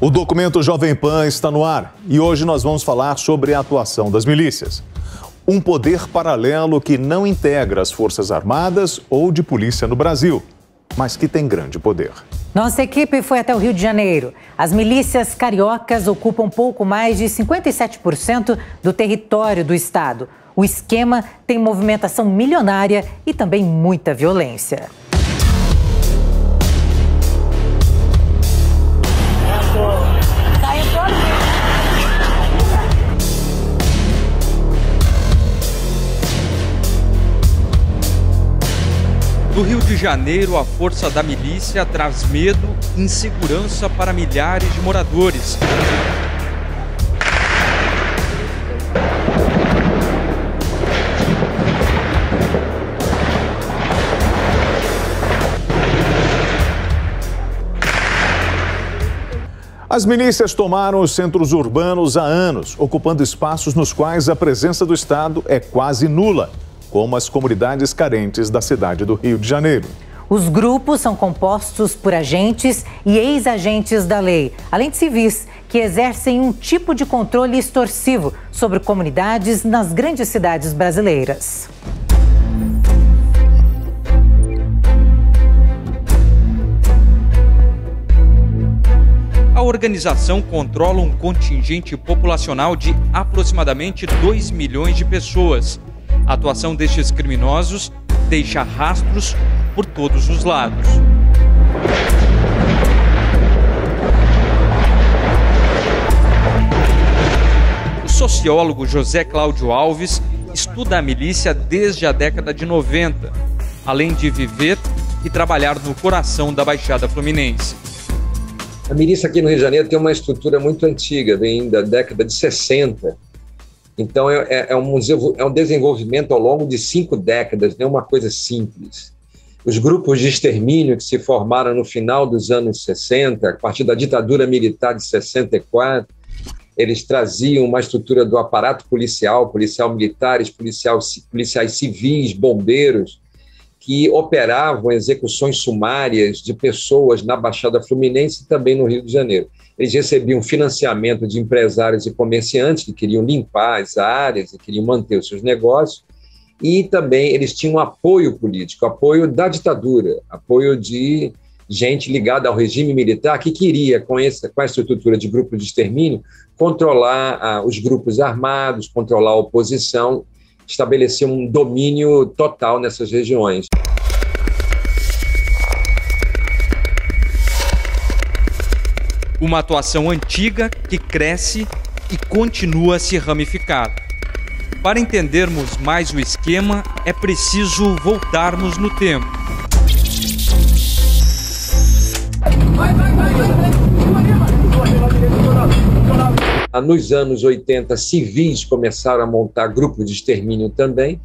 O documento Jovem Pan está no ar e hoje nós vamos falar sobre a atuação das milícias. Um poder paralelo que não integra as Forças Armadas ou de polícia no Brasil, mas que tem grande poder. Nossa equipe foi até o Rio de Janeiro. As milícias cariocas ocupam pouco mais de 57% do território do estado. O esquema tem movimentação milionária e também muita violência. Do Rio de Janeiro, a força da milícia traz medo e insegurança para milhares de moradores. As milícias tomaram os centros urbanos há anos, ocupando espaços nos quais a presença do Estado é quase nula como as comunidades carentes da cidade do Rio de Janeiro. Os grupos são compostos por agentes e ex-agentes da lei, além de civis, que exercem um tipo de controle extorsivo sobre comunidades nas grandes cidades brasileiras. A organização controla um contingente populacional de aproximadamente 2 milhões de pessoas a atuação destes criminosos deixa rastros por todos os lados. O sociólogo José Cláudio Alves estuda a milícia desde a década de 90, além de viver e trabalhar no coração da Baixada Fluminense. A milícia aqui no Rio de Janeiro tem uma estrutura muito antiga, vem da década de 60 então, é, é, é, um, é um desenvolvimento ao longo de cinco décadas, não é uma coisa simples. Os grupos de extermínio que se formaram no final dos anos 60, a partir da ditadura militar de 64, eles traziam uma estrutura do aparato policial, policial militares, policial, policiais civis, bombeiros, que operavam execuções sumárias de pessoas na Baixada Fluminense e também no Rio de Janeiro. Eles recebiam financiamento de empresários e comerciantes que queriam limpar as áreas e queriam manter os seus negócios. E também eles tinham apoio político, apoio da ditadura, apoio de gente ligada ao regime militar que queria, com essa, com essa estrutura de grupo de extermínio, controlar ah, os grupos armados, controlar a oposição, estabelecer um domínio total nessas regiões. Uma atuação antiga que cresce e continua a se ramificar. Para entendermos mais o esquema, é preciso voltarmos no tempo. Nos anos 80, civis começaram a montar grupos de extermínio também,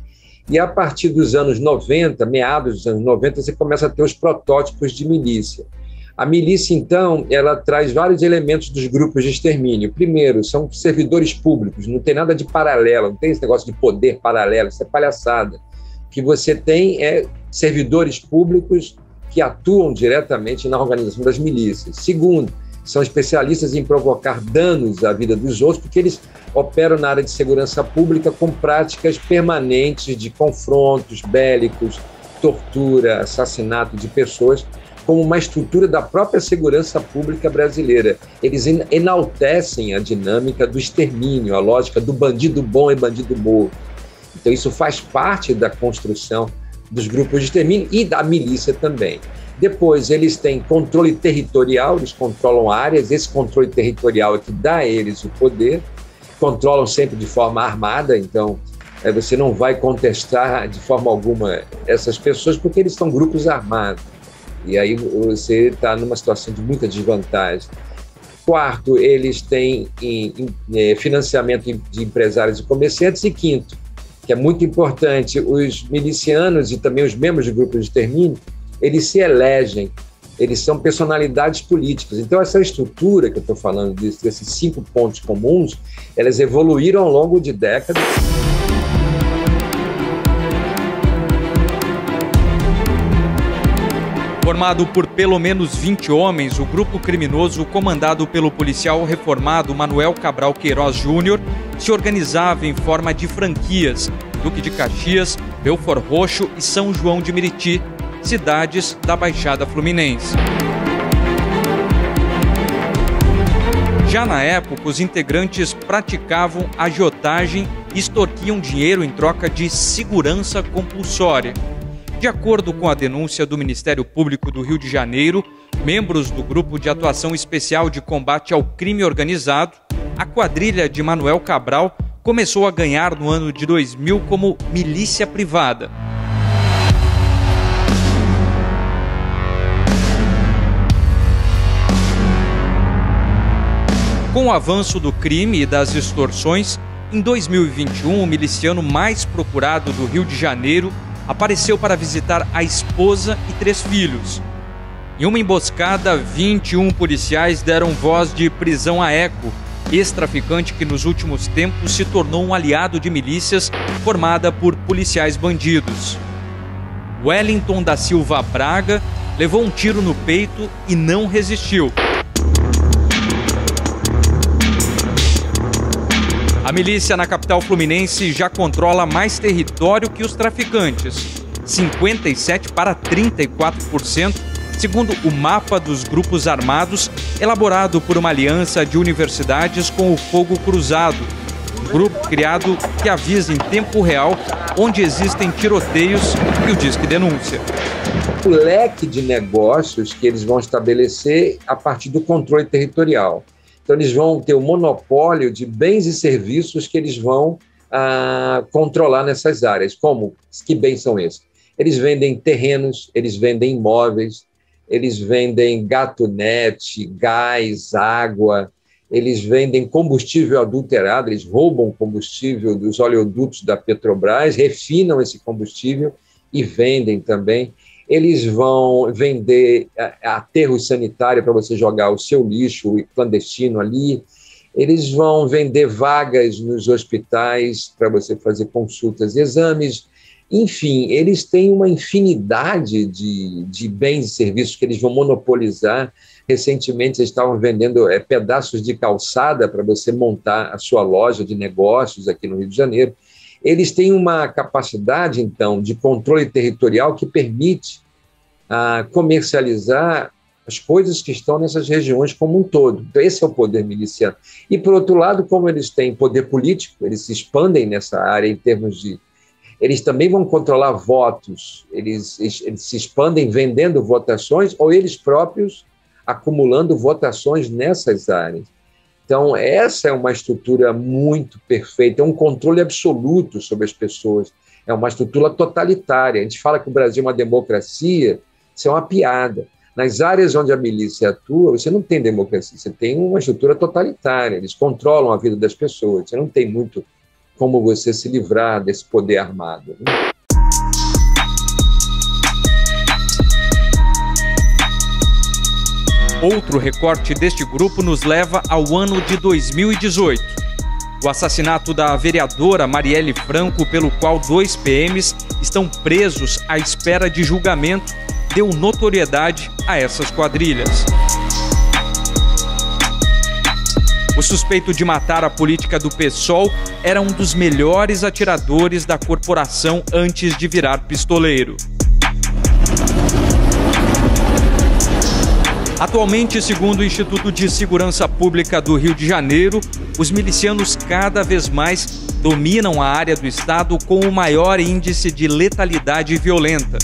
e a partir dos anos 90, meados dos anos 90, você começa a ter os protótipos de milícia. A milícia, então, ela traz vários elementos dos grupos de extermínio. Primeiro, são servidores públicos, não tem nada de paralelo, não tem esse negócio de poder paralelo, isso é palhaçada. O que você tem é servidores públicos que atuam diretamente na organização das milícias. Segundo, são especialistas em provocar danos à vida dos outros, porque eles operam na área de segurança pública com práticas permanentes de confrontos bélicos, tortura, assassinato de pessoas como uma estrutura da própria segurança pública brasileira. Eles enaltecem a dinâmica do extermínio, a lógica do bandido bom e bandido morto. Então, isso faz parte da construção dos grupos de extermínio e da milícia também. Depois, eles têm controle territorial, eles controlam áreas, esse controle territorial é que dá a eles o poder, controlam sempre de forma armada, então é, você não vai contestar de forma alguma essas pessoas, porque eles são grupos armados. E aí você está numa situação de muita desvantagem. Quarto, eles têm é, financiamento de empresários e comerciantes. E quinto, que é muito importante, os milicianos e também os membros de grupos de extermínio, eles se elegem, eles são personalidades políticas. Então, essa estrutura que eu estou falando, desses cinco pontos comuns, elas evoluíram ao longo de décadas. Formado por pelo menos 20 homens, o grupo criminoso, comandado pelo policial reformado Manuel Cabral Queiroz Júnior, se organizava em forma de franquias Duque de Caxias, Belfor Roxo e São João de Meriti, cidades da Baixada Fluminense. Já na época, os integrantes praticavam agiotagem e extorquiam dinheiro em troca de segurança compulsória. De acordo com a denúncia do Ministério Público do Rio de Janeiro, membros do Grupo de Atuação Especial de Combate ao Crime Organizado, a quadrilha de Manuel Cabral começou a ganhar no ano de 2000 como milícia privada. Com o avanço do crime e das extorsões, em 2021, o miliciano mais procurado do Rio de Janeiro apareceu para visitar a esposa e três filhos. Em uma emboscada, 21 policiais deram voz de prisão a Eco, ex-traficante que nos últimos tempos se tornou um aliado de milícias formada por policiais bandidos. Wellington da Silva Braga levou um tiro no peito e não resistiu. A milícia na capital fluminense já controla mais território que os traficantes, 57 para 34%, segundo o mapa dos grupos armados elaborado por uma aliança de universidades com o Fogo Cruzado, um grupo criado que avisa em tempo real onde existem tiroteios e o Disque Denúncia. O leque de negócios que eles vão estabelecer a partir do controle territorial. Então, eles vão ter o monopólio de bens e serviços que eles vão ah, controlar nessas áreas. Como? Que bens são esses? Eles vendem terrenos, eles vendem imóveis, eles vendem gatunete, gás, água, eles vendem combustível adulterado, eles roubam combustível dos oleodutos da Petrobras, refinam esse combustível e vendem também eles vão vender aterro sanitário para você jogar o seu lixo clandestino ali, eles vão vender vagas nos hospitais para você fazer consultas e exames. Enfim, eles têm uma infinidade de, de bens e serviços que eles vão monopolizar. Recentemente, eles estavam vendendo é, pedaços de calçada para você montar a sua loja de negócios aqui no Rio de Janeiro eles têm uma capacidade, então, de controle territorial que permite ah, comercializar as coisas que estão nessas regiões como um todo. Então, esse é o poder miliciano. E, por outro lado, como eles têm poder político, eles se expandem nessa área em termos de. Eles também vão controlar votos, eles, eles se expandem vendendo votações ou eles próprios acumulando votações nessas áreas. Então, essa é uma estrutura muito perfeita, é um controle absoluto sobre as pessoas, é uma estrutura totalitária. A gente fala que o Brasil é uma democracia, isso é uma piada. Nas áreas onde a milícia atua, você não tem democracia, você tem uma estrutura totalitária, eles controlam a vida das pessoas, você não tem muito como você se livrar desse poder armado. Né? Outro recorte deste grupo nos leva ao ano de 2018. O assassinato da vereadora Marielle Franco, pelo qual dois PMs estão presos à espera de julgamento, deu notoriedade a essas quadrilhas. O suspeito de matar a política do PSOL era um dos melhores atiradores da corporação antes de virar pistoleiro. Atualmente, segundo o Instituto de Segurança Pública do Rio de Janeiro, os milicianos cada vez mais dominam a área do estado com o maior índice de letalidade violenta.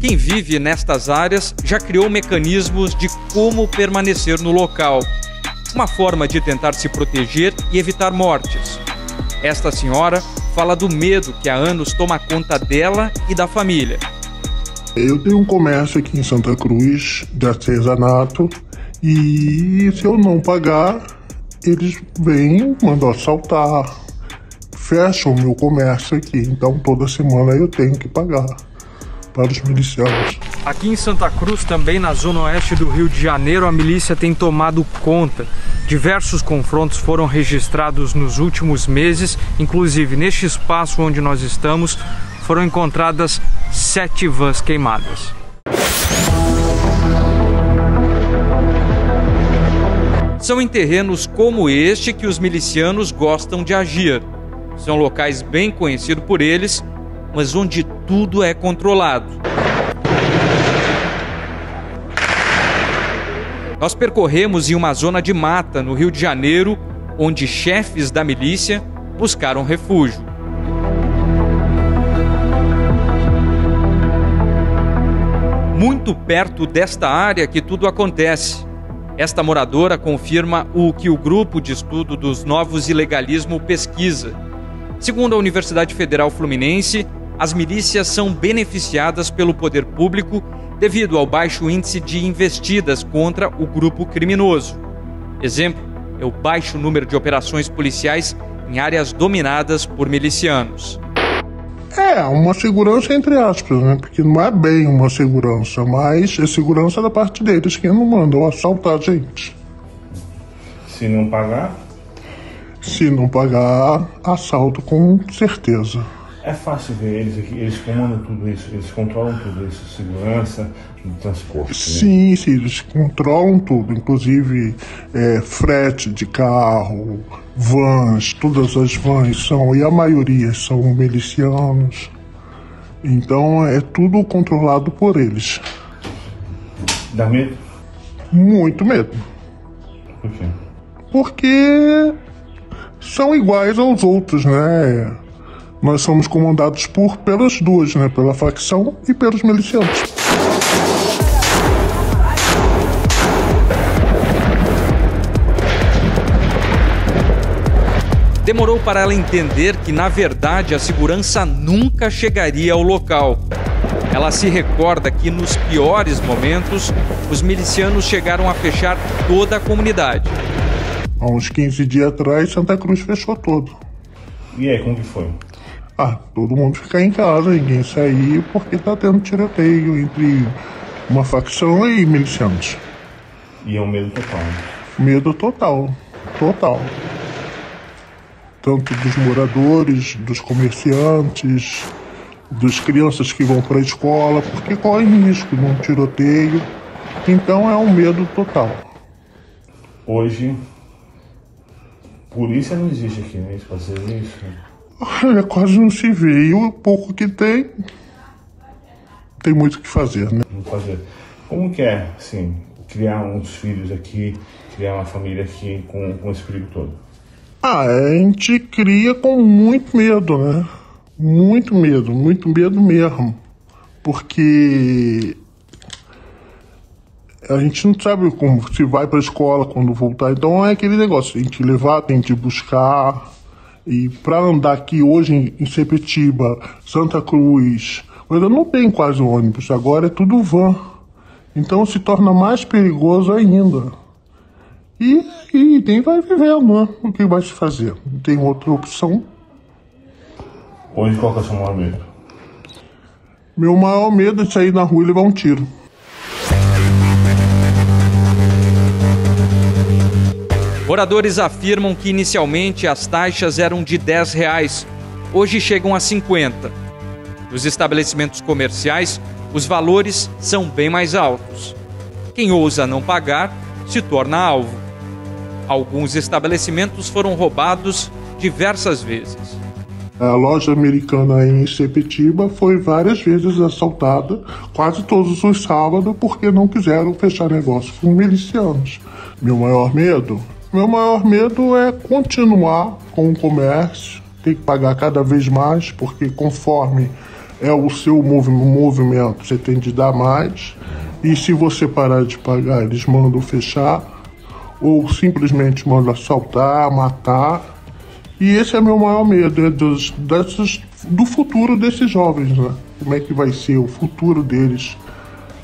Quem vive nestas áreas já criou mecanismos de como permanecer no local, uma forma de tentar se proteger e evitar mortes. Esta senhora fala do medo que há anos toma conta dela e da família. Eu tenho um comércio aqui em Santa Cruz de artesanato e se eu não pagar, eles vêm, mandam assaltar, fecham o meu comércio aqui. Então toda semana eu tenho que pagar para os milicianos. Aqui em Santa Cruz, também na zona oeste do Rio de Janeiro, a milícia tem tomado conta. Diversos confrontos foram registrados nos últimos meses, inclusive neste espaço onde nós estamos, foram encontradas sete vans queimadas. São em terrenos como este que os milicianos gostam de agir. São locais bem conhecidos por eles, mas onde tudo é controlado. Nós percorremos em uma zona de mata no Rio de Janeiro, onde chefes da milícia buscaram refúgio. Muito perto desta área que tudo acontece. Esta moradora confirma o que o grupo de estudo dos novos ilegalismo pesquisa. Segundo a Universidade Federal Fluminense, as milícias são beneficiadas pelo poder público devido ao baixo índice de investidas contra o grupo criminoso. Exemplo é o baixo número de operações policiais em áreas dominadas por milicianos. É, uma segurança entre aspas, né? Porque não é bem uma segurança, mas é segurança da parte deles que não mandam assaltar a gente. Se não pagar? Se não pagar, assalto com certeza. É fácil ver eles aqui, eles comandam tudo isso, eles controlam tudo isso, segurança do transporte. Né? Sim, sim, eles controlam tudo, inclusive é, frete de carro, vans, todas as vans são, e a maioria são milicianos. Então é tudo controlado por eles. Dá medo? Muito medo. Por quê? Porque são iguais aos outros, né? Nós somos comandados por pelas duas, né? Pela facção e pelos milicianos. Demorou para ela entender que, na verdade, a segurança nunca chegaria ao local. Ela se recorda que, nos piores momentos, os milicianos chegaram a fechar toda a comunidade. Há uns 15 dias atrás, Santa Cruz fechou todo. E aí, como que foi? Ah, todo mundo ficar em casa, ninguém sair, porque tá tendo tiroteio entre uma facção e milicianos. E é um medo total. Medo total, total. Tanto dos moradores, dos comerciantes, das crianças que vão para a escola, porque correm risco de um tiroteio. Então é um medo total. Hoje, polícia não existe aqui, né? Fazer isso. Olha, quase não se vê. E o pouco que tem, tem muito o que fazer, né? Fazer. Como que é, assim, criar uns filhos aqui, criar uma família aqui com, com esse perigo todo? Ah, a gente cria com muito medo, né? Muito medo, muito medo mesmo. Porque a gente não sabe como se vai para a escola quando voltar. Então é aquele negócio, a gente levar, tem que buscar, e para andar aqui hoje em Sepetiba, Santa Cruz, ainda não tem quase ônibus, agora é tudo van. Então se torna mais perigoso ainda. E, e tem vai vivendo, né? O que vai se fazer? Não tem outra opção. Hoje qual que é o seu maior medo? Meu maior medo é sair na rua e levar um tiro. Moradores afirmam que inicialmente as taxas eram de 10 reais, hoje chegam a 50. Nos estabelecimentos comerciais, os valores são bem mais altos. Quem ousa não pagar se torna alvo. Alguns estabelecimentos foram roubados diversas vezes. A loja americana em Sepetiba foi várias vezes assaltada, quase todos os sábados, porque não quiseram fechar negócio com milicianos. Meu maior medo meu maior medo é continuar com o comércio, ter que pagar cada vez mais, porque conforme é o seu movimento, você tem de dar mais. E se você parar de pagar, eles mandam fechar, ou simplesmente mandam assaltar, matar. E esse é meu maior medo, é dos, do futuro desses jovens, né? Como é que vai ser o futuro deles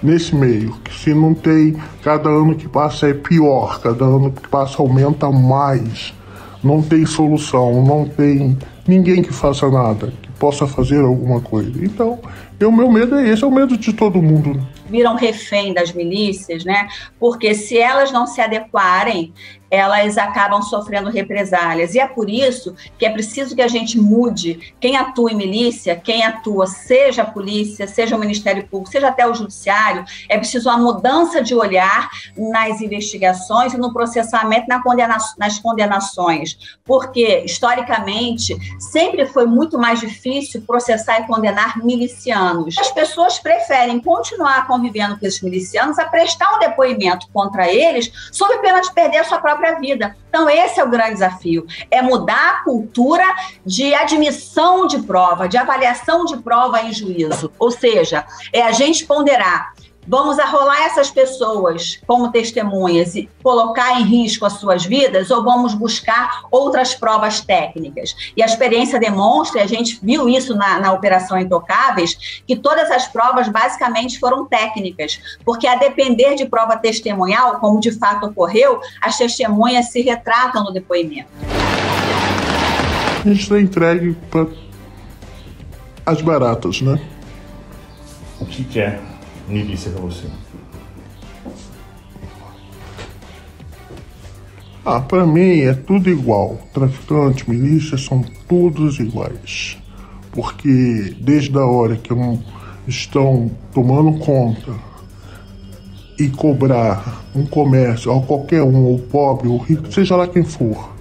nesse meio. Que se não tem, cada ano que passa é pior, cada ano que passa aumenta mais. Não tem solução, não tem ninguém que faça nada, que possa fazer alguma coisa. Então, o meu medo é esse, é o medo de todo mundo. Viram refém das milícias, né? Porque se elas não se adequarem, elas acabam sofrendo represálias. E é por isso que é preciso que a gente mude quem atua em milícia, quem atua, seja a polícia, seja o Ministério Público, seja até o Judiciário, é preciso uma mudança de olhar nas investigações e no processamento na condena nas condenações. Porque, historicamente, sempre foi muito mais difícil processar e condenar milicianos. As pessoas preferem continuar convivendo com esses milicianos a prestar um depoimento contra eles sob pena de perder a sua própria própria vida. Então, esse é o grande desafio: é mudar a cultura de admissão de prova, de avaliação de prova em juízo. Ou seja, é a gente ponderar Vamos arrolar essas pessoas como testemunhas e colocar em risco as suas vidas ou vamos buscar outras provas técnicas? E a experiência demonstra, e a gente viu isso na, na Operação Intocáveis, que todas as provas basicamente foram técnicas, porque a depender de prova testemunhal, como de fato ocorreu, as testemunhas se retratam no depoimento. A gente está entregue para as baratas, né? O que é milícia para você? Ah, para mim é tudo igual. Traficantes, milícias são todos iguais. Porque desde a hora que estão tomando conta e cobrar um comércio, ou qualquer um, ou pobre, ou rico, seja lá quem for,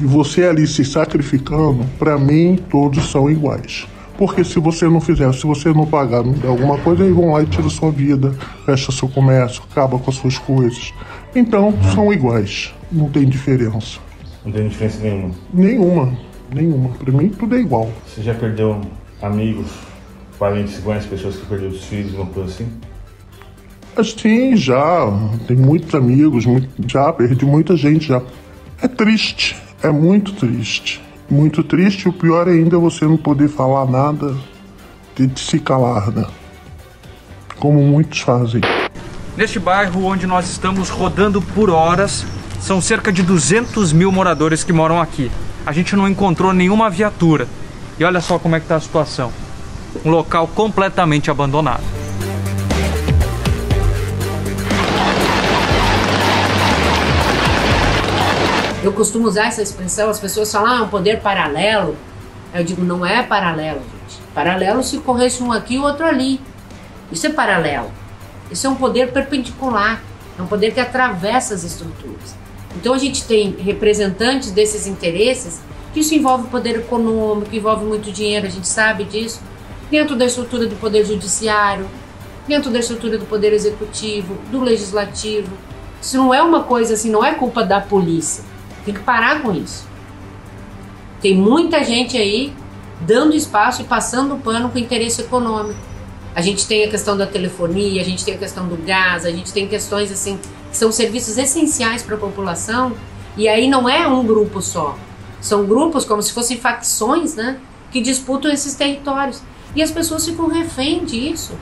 e você ali se sacrificando, para mim todos são iguais. Porque se você não fizer, se você não pagar, alguma coisa, eles vão lá e tiram sua vida, fecha seu comércio, acaba com as suas coisas. Então, são iguais. Não tem diferença. Não tem diferença nenhuma? Nenhuma. Nenhuma. Pra mim, tudo é igual. Você já perdeu amigos, parentes, conhece pessoas que perderam os filhos, uma coisa assim? Sim, já. Tem muitos amigos, muito, já perdi muita gente já. É triste, é muito triste muito triste. O pior ainda é você não poder falar nada, de se calar, né? Como muitos fazem. Neste bairro onde nós estamos rodando por horas, são cerca de 200 mil moradores que moram aqui. A gente não encontrou nenhuma viatura. E olha só como é que está a situação. Um local completamente abandonado. Eu costumo usar essa expressão, as pessoas falam, ah, um poder paralelo. Eu digo, não é paralelo, gente. Paralelo se corresse um aqui e outro ali. Isso é paralelo. Isso é um poder perpendicular. É um poder que atravessa as estruturas. Então a gente tem representantes desses interesses, que isso envolve poder econômico, envolve muito dinheiro, a gente sabe disso, dentro da estrutura do poder judiciário, dentro da estrutura do poder executivo, do legislativo. Isso não é uma coisa assim, não é culpa da polícia. Tem que parar com isso. Tem muita gente aí dando espaço e passando o pano com interesse econômico. A gente tem a questão da telefonia, a gente tem a questão do gás, a gente tem questões assim que são serviços essenciais para a população. E aí não é um grupo só. São grupos como se fossem facções, né, que disputam esses territórios. E as pessoas ficam refém disso.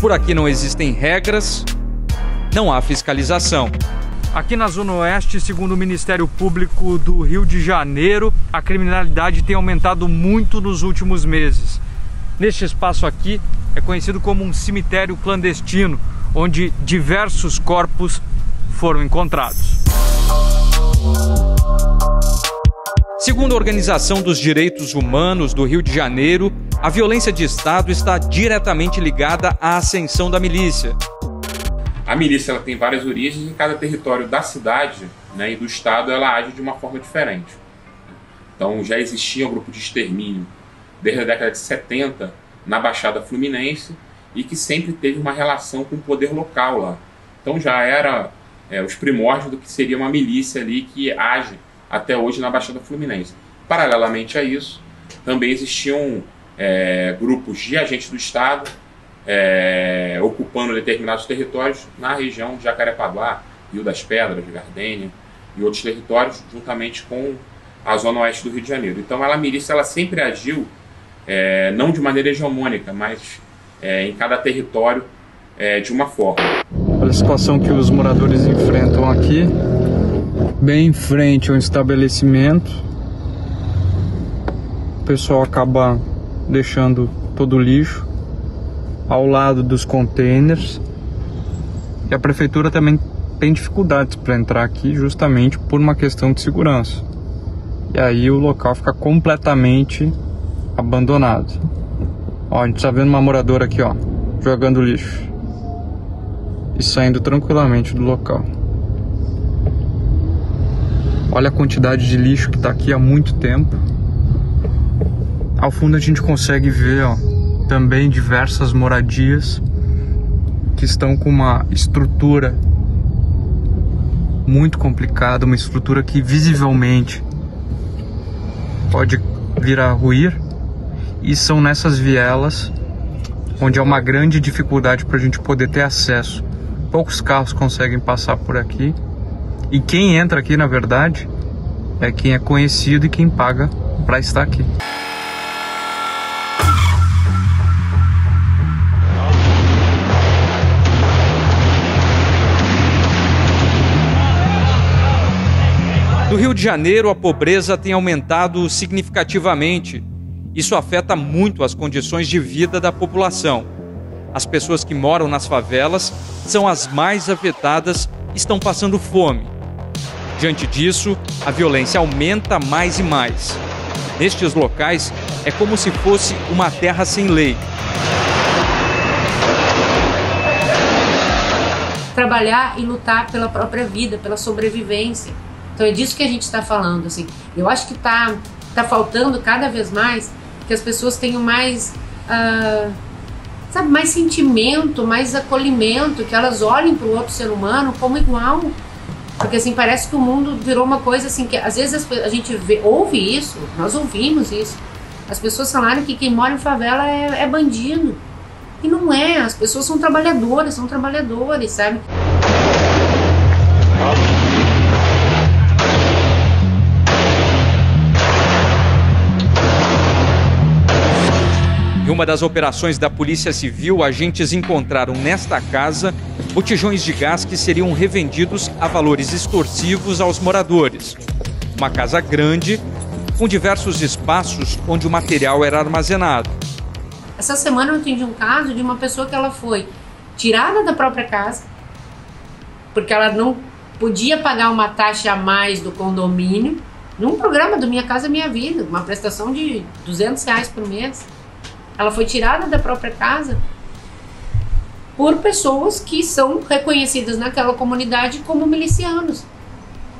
Por aqui não existem regras, não há fiscalização. Aqui na Zona Oeste, segundo o Ministério Público do Rio de Janeiro, a criminalidade tem aumentado muito nos últimos meses. Neste espaço aqui é conhecido como um cemitério clandestino, onde diversos corpos foram encontrados. Segundo a Organização dos Direitos Humanos do Rio de Janeiro, a violência de Estado está diretamente ligada à ascensão da milícia. A milícia ela tem várias origens e em cada território da cidade né, e do estado ela age de uma forma diferente. Então já existia um grupo de extermínio desde a década de 70 na Baixada Fluminense e que sempre teve uma relação com o poder local lá. Então já era é, os primórdios do que seria uma milícia ali que age até hoje na Baixada Fluminense. Paralelamente a isso, também existiam é, grupos de agentes do Estado é, ocupando determinados territórios na região de Jacarepaguá, Rio das Pedras, Gardênia e outros territórios, juntamente com a zona oeste do Rio de Janeiro. Então, ela, a milícia ela sempre agiu, é, não de maneira hegemônica, mas é, em cada território é, de uma forma. A situação que os moradores enfrentam aqui. bem em frente ao estabelecimento. O pessoal acaba deixando todo o lixo ao lado dos containers. E a prefeitura também tem dificuldades para entrar aqui justamente por uma questão de segurança. E aí o local fica completamente abandonado. Ó, a gente está vendo uma moradora aqui, ó, jogando lixo e saindo tranquilamente do local. Olha a quantidade de lixo que está aqui há muito tempo. Ao fundo a gente consegue ver ó, também diversas moradias que estão com uma estrutura muito complicada, uma estrutura que visivelmente pode vir a ruir. E são nessas vielas onde há uma grande dificuldade para a gente poder ter acesso poucos carros conseguem passar por aqui. E quem entra aqui, na verdade, é quem é conhecido e quem paga para estar aqui. No Rio de Janeiro, a pobreza tem aumentado significativamente. Isso afeta muito as condições de vida da população. As pessoas que moram nas favelas são as mais afetadas e estão passando fome. Diante disso, a violência aumenta mais e mais. Nestes locais, é como se fosse uma terra sem lei. Trabalhar e lutar pela própria vida, pela sobrevivência. Então é disso que a gente está falando. Assim. Eu acho que está tá faltando cada vez mais que as pessoas tenham mais. Uh, sabe, mais sentimento, mais acolhimento, que elas olhem para o outro ser humano como igual. Porque assim, parece que o mundo virou uma coisa assim que às vezes a gente vê, ouve isso, nós ouvimos isso. As pessoas falaram que quem mora em favela é, é bandido. E não é, as pessoas são trabalhadoras, são trabalhadores, sabe? Em uma das operações da Polícia Civil, agentes encontraram nesta casa botijões de gás que seriam revendidos a valores extorsivos aos moradores. Uma casa grande, com diversos espaços onde o material era armazenado. Essa semana eu atendi um caso de uma pessoa que ela foi tirada da própria casa, porque ela não podia pagar uma taxa a mais do condomínio, num programa do Minha Casa Minha Vida, uma prestação de 200 reais por mês. Ela foi tirada da própria casa por pessoas que são reconhecidas naquela comunidade como milicianos.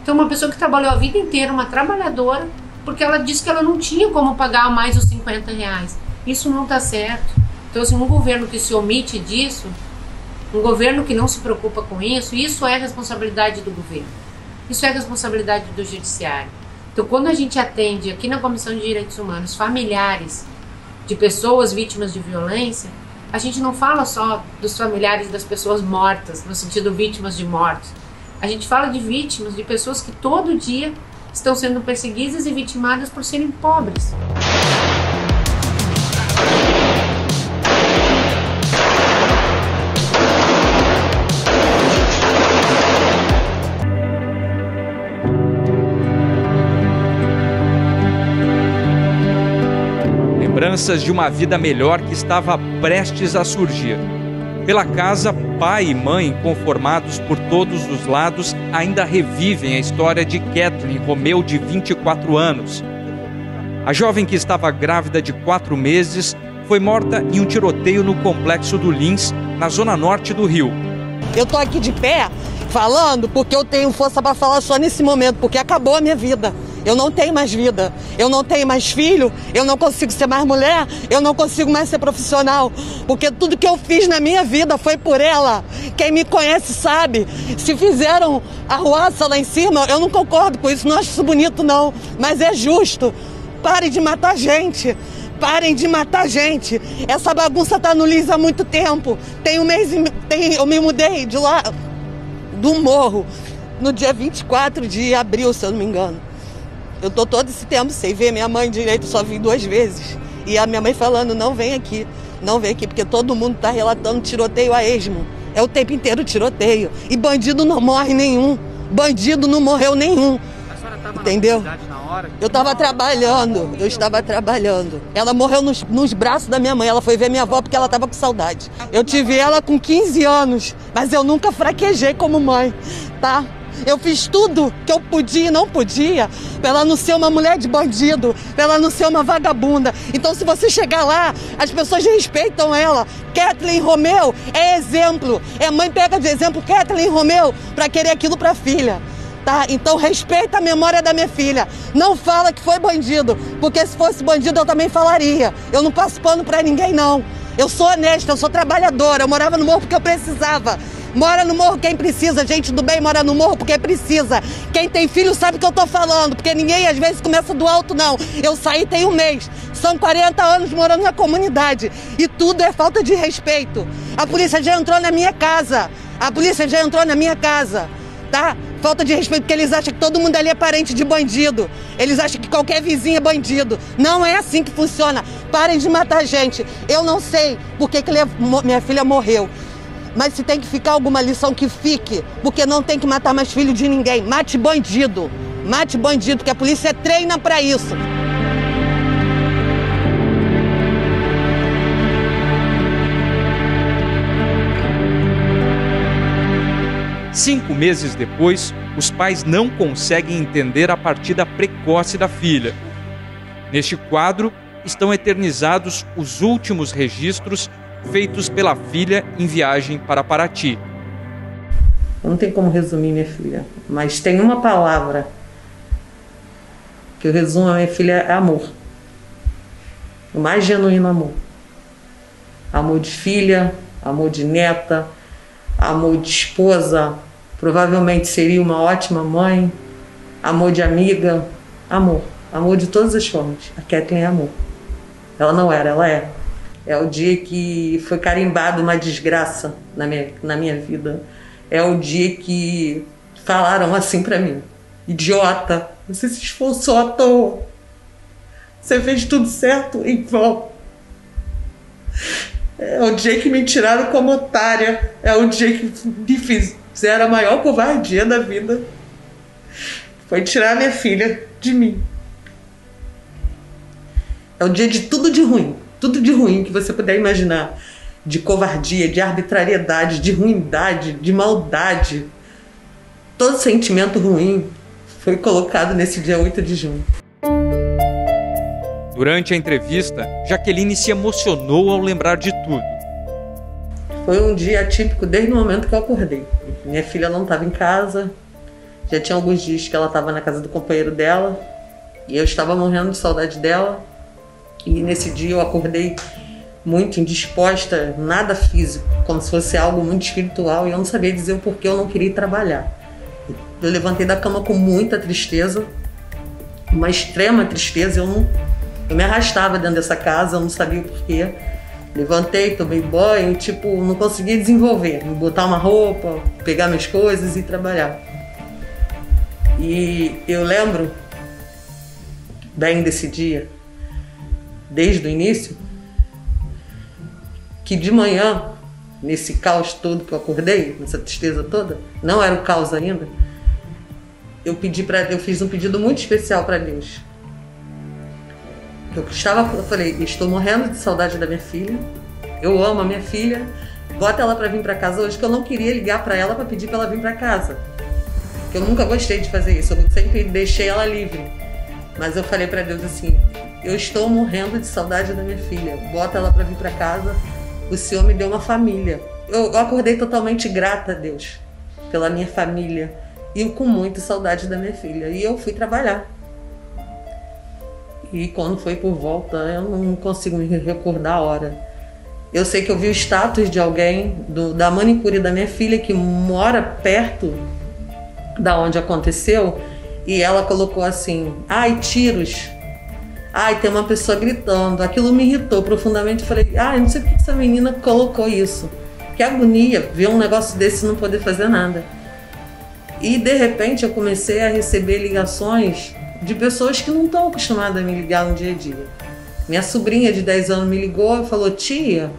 Então, uma pessoa que trabalhou a vida inteira, uma trabalhadora, porque ela disse que ela não tinha como pagar mais os 50 reais. Isso não está certo. Então, assim, um governo que se omite disso, um governo que não se preocupa com isso, isso é responsabilidade do governo. Isso é responsabilidade do judiciário. Então, quando a gente atende aqui na Comissão de Direitos Humanos familiares de pessoas vítimas de violência, a gente não fala só dos familiares das pessoas mortas, no sentido vítimas de mortes. A gente fala de vítimas, de pessoas que todo dia estão sendo perseguidas e vitimadas por serem pobres. Lembranças de uma vida melhor que estava prestes a surgir. Pela casa, pai e mãe, conformados por todos os lados, ainda revivem a história de Kathleen Romeu, de 24 anos. A jovem que estava grávida de quatro meses foi morta em um tiroteio no complexo do Lins, na zona norte do Rio. Eu tô aqui de pé falando porque eu tenho força para falar só nesse momento, porque acabou a minha vida. Eu não tenho mais vida, eu não tenho mais filho, eu não consigo ser mais mulher, eu não consigo mais ser profissional, porque tudo que eu fiz na minha vida foi por ela. Quem me conhece sabe. Se fizeram a roça lá em cima, eu não concordo com isso, não acho isso bonito não, mas é justo. Parem de matar gente. Parem de matar gente. Essa bagunça tá no Lins há muito tempo. Tem um mês, tem, eu me mudei de lá, do morro, no dia 24 de abril, se eu não me engano. Eu tô todo esse tempo sem ver minha mãe direito, só vim duas vezes. E a minha mãe falando, não vem aqui, não vem aqui, porque todo mundo tá relatando tiroteio a esmo. É o tempo inteiro tiroteio. E bandido não morre nenhum. Bandido não morreu nenhum. Entendeu? Eu estava trabalhando, eu estava trabalhando. Ela morreu nos, nos, braços da minha mãe. Ela foi ver minha avó porque ela estava com saudade. Eu tive ela com 15 anos, mas eu nunca fraquejei como mãe, tá? Eu fiz tudo que eu podia e não podia pra ela não ser uma mulher de bandido, pra ela não ser uma vagabunda. Então, se você chegar lá, as pessoas respeitam ela. Kathleen Romeu é exemplo. É mãe pega de exemplo Kathleen Romeu pra querer aquilo pra filha. Tá? Então respeita a memória da minha filha. Não fala que foi bandido, porque se fosse bandido eu também falaria. Eu não passo pano para ninguém não. Eu sou honesta, eu sou trabalhadora, eu morava no morro porque eu precisava. Mora no morro quem precisa, gente do bem mora no morro porque precisa. Quem tem filho sabe o que eu tô falando, porque ninguém às vezes começa do alto, não. Eu saí tem um mês, são 40 anos morando na comunidade e tudo é falta de respeito. A polícia já entrou na minha casa, a polícia já entrou na minha casa, tá? Falta de respeito porque eles acham que todo mundo ali é parente de bandido. Eles acham que qualquer vizinho é bandido. Não é assim que funciona. Parem de matar gente. Eu não sei por que, que minha filha morreu. Mas se tem que ficar alguma lição, que fique. Porque não tem que matar mais filho de ninguém. Mate bandido. Mate bandido, que a polícia treina para isso. Cinco meses depois, os pais não conseguem entender a partida precoce da filha. Neste quadro estão eternizados os últimos registros feitos pela filha em viagem para Paraty. Não tem como resumir minha filha, mas tem uma palavra que eu resumo a minha filha é amor. O mais genuíno amor. Amor de filha, amor de neta, amor de esposa, provavelmente seria uma ótima mãe, amor de amiga, amor. Amor de todas as formas. A Kathleen é amor. Ela não era, ela é. É o dia que foi carimbado uma desgraça na minha, na minha vida. É o dia que falaram assim para mim: idiota, você se esforçou à toa. Você fez tudo certo em vão. É o dia que me tiraram como otária. É o dia que me fizeram a maior covardia da vida. Foi tirar minha filha de mim. É o dia de tudo de ruim tudo de ruim que você puder imaginar, de covardia, de arbitrariedade, de ruindade, de maldade. Todo sentimento ruim foi colocado nesse dia 8 de junho. Durante a entrevista, Jaqueline se emocionou ao lembrar de tudo. Foi um dia atípico desde o momento que eu acordei. Minha filha não estava em casa, já tinha alguns dias que ela estava na casa do companheiro dela e eu estava morrendo de saudade dela. E nesse dia eu acordei muito indisposta, nada físico, como se fosse algo muito espiritual e eu não sabia dizer o porquê eu não queria trabalhar. Eu levantei da cama com muita tristeza, uma extrema tristeza. Eu não, eu me arrastava dentro dessa casa, eu não sabia o porquê. Levantei, tomei banho, tipo, não conseguia desenvolver, botar uma roupa, pegar minhas coisas e trabalhar. E eu lembro bem desse dia, desde o início, que de manhã, nesse caos todo que eu acordei, nessa tristeza toda, não era o caos ainda, eu pedi para eu fiz um pedido muito especial para Deus. Eu estava, eu falei, estou morrendo de saudade da minha filha. Eu amo a minha filha. Bota ela para vir para casa hoje, que eu não queria ligar para ela para pedir para ela vir para casa. Que eu nunca gostei de fazer isso. Eu sempre deixei ela livre. Mas eu falei para Deus assim: eu estou morrendo de saudade da minha filha. Bota ela para vir para casa. O Senhor me deu uma família. Eu, acordei totalmente grata a Deus pela minha família e com muita saudade da minha filha. E eu fui trabalhar. E quando foi por volta, eu não consigo me recordar a hora. Eu sei que eu vi o status de alguém, do, da manicure da minha filha, que mora perto da onde aconteceu, e ela colocou assim: ai, tiros. Ai, tem uma pessoa gritando. Aquilo me irritou profundamente. Falei, ai, não sei por que essa menina colocou isso. Que agonia ver um negócio desse e não poder fazer nada. E de repente eu comecei a receber ligações de pessoas que não estão acostumadas a me ligar no dia a dia. Minha sobrinha de 10 anos me ligou e falou: Tia,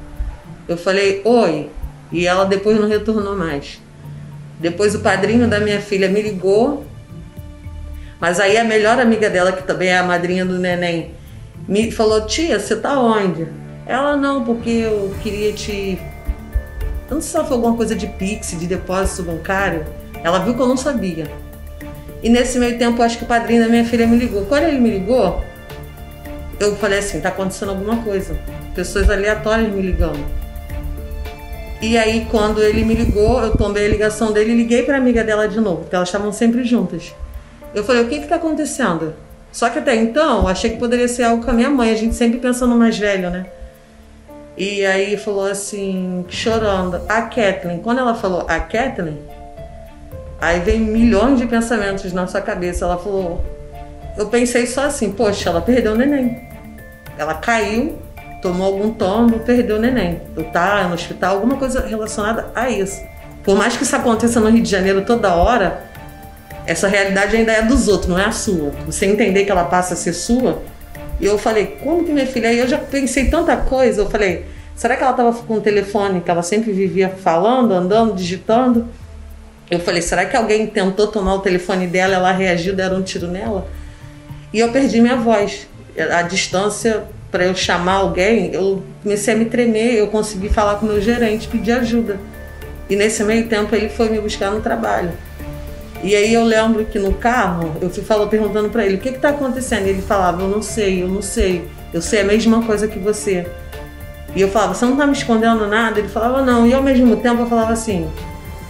eu falei, oi. E ela depois não retornou mais. Depois o padrinho da minha filha me ligou, mas aí a melhor amiga dela, que também é a madrinha do neném, me falou: Tia, você tá onde? Ela não, porque eu queria te. Eu não sei se foi alguma coisa de Pix, de depósito bancário. Ela viu que eu não sabia. E nesse meio tempo, acho que o padrinho da minha filha me ligou. Quando ele me ligou, eu falei assim: tá acontecendo alguma coisa. Pessoas aleatórias me ligando. E aí, quando ele me ligou, eu tomei a ligação dele e liguei para amiga dela de novo, porque elas estavam sempre juntas. Eu falei: o que que tá acontecendo? Só que até então, achei que poderia ser algo com a minha mãe. A gente sempre pensa no mais velho, né? E aí falou assim, chorando, a Kathleen. Quando ela falou a Kathleen, aí vem milhões de pensamentos na sua cabeça. Ela falou, eu pensei só assim, poxa, ela perdeu o neném. Ela caiu, tomou algum tombo, perdeu o neném. Eu tá no hospital, alguma coisa relacionada a isso. Por mais que isso aconteça no Rio de Janeiro toda hora, essa realidade ainda é dos outros, não é a sua. Você entender que ela passa a ser sua. E eu falei, como que minha filha. Aí eu já pensei tanta coisa. Eu falei, será que ela estava com o telefone que ela sempre vivia falando, andando, digitando? Eu falei, será que alguém tentou tomar o telefone dela, ela reagiu, deram um tiro nela? E eu perdi minha voz. A distância para eu chamar alguém, eu comecei a me tremer, eu consegui falar com o meu gerente, pedir ajuda. E nesse meio tempo ele foi me buscar no trabalho. E aí eu lembro que no carro, eu fui falando, perguntando para ele, o que está acontecendo? E ele falava, eu não sei, eu não sei, eu sei a mesma coisa que você. E eu falava, você não está me escondendo nada? Ele falava, não. E ao mesmo tempo eu falava assim,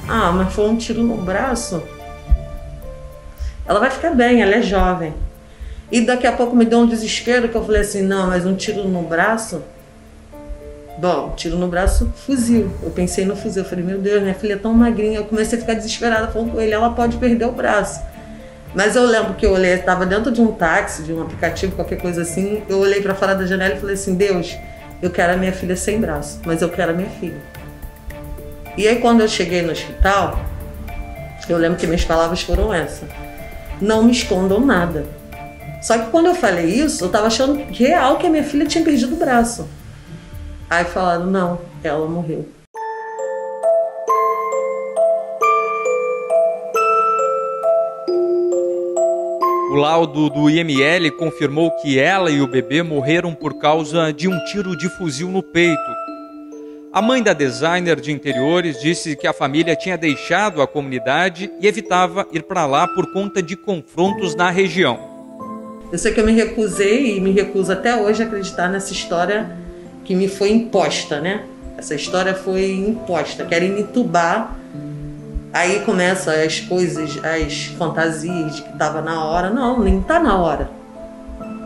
ah, mas foi um tiro no braço. Ela vai ficar bem, ela é jovem. E daqui a pouco me deu um desespero que eu falei assim: não, mas um tiro no braço. Bom, tiro no braço, fuzil. Eu pensei no fuzil. Eu falei: meu Deus, minha filha é tão magrinha. Eu comecei a ficar desesperada falando com ele: ela pode perder o braço. Mas eu lembro que eu olhei, estava dentro de um táxi, de um aplicativo, qualquer coisa assim. Eu olhei para fora da janela e falei assim: Deus, eu quero a minha filha sem braço, mas eu quero a minha filha. E aí, quando eu cheguei no hospital, eu lembro que minhas palavras foram essas: Não me escondam nada só que quando eu falei isso, eu tava achando real que a minha filha tinha perdido o braço. Aí falaram, não, ela morreu. O laudo do IML confirmou que ela e o bebê morreram por causa de um tiro de fuzil no peito. A mãe da designer de interiores disse que a família tinha deixado a comunidade e evitava ir para lá por conta de confrontos na região. Eu sei que eu me recusei e me recuso até hoje a acreditar nessa história que me foi imposta, né? Essa história foi imposta. Querem me tubar. Aí começam as coisas, as fantasias de que estava na hora. Não, nem tá na hora.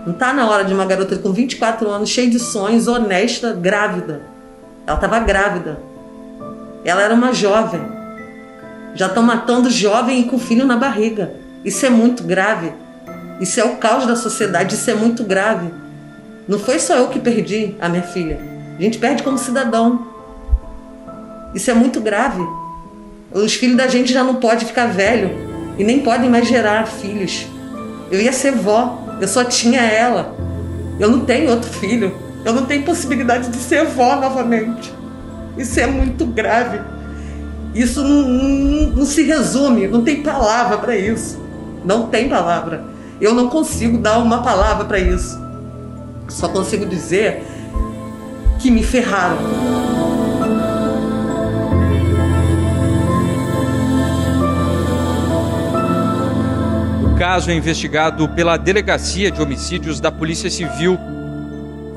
Não tá na hora de uma garota com 24 anos, cheia de sonhos, honesta, grávida. Ela estava grávida. Ela era uma jovem. Já estão matando jovem e com filho na barriga. Isso é muito grave. Isso é o caos da sociedade, isso é muito grave. Não foi só eu que perdi a minha filha. A gente perde como cidadão. Isso é muito grave. Os filhos da gente já não podem ficar velho e nem podem mais gerar filhos. Eu ia ser vó, eu só tinha ela. Eu não tenho outro filho. Eu não tenho possibilidade de ser vó novamente. Isso é muito grave. Isso não, não, não se resume, não tem palavra para isso. Não tem palavra. Eu não consigo dar uma palavra para isso. Só consigo dizer que me ferraram. O caso é investigado pela Delegacia de Homicídios da Polícia Civil.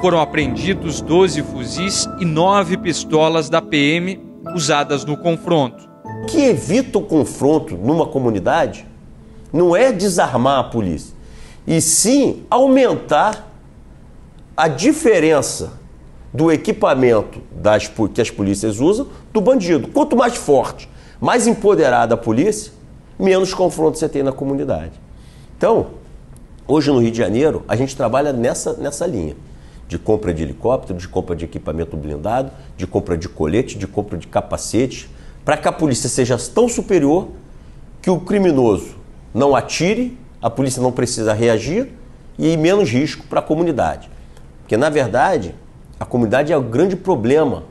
Foram apreendidos 12 fuzis e 9 pistolas da PM usadas no confronto. O que evita o confronto numa comunidade não é desarmar a polícia, e sim aumentar a diferença do equipamento das, que as polícias usam do bandido. Quanto mais forte, mais empoderada a polícia, menos confronto você tem na comunidade. Então, hoje no Rio de Janeiro, a gente trabalha nessa, nessa linha de compra de helicóptero, de compra de equipamento blindado, de compra de colete, de compra de capacete, para que a polícia seja tão superior que o criminoso não atire, a polícia não precisa reagir e menos risco para a comunidade. Porque, na verdade, a comunidade é o grande problema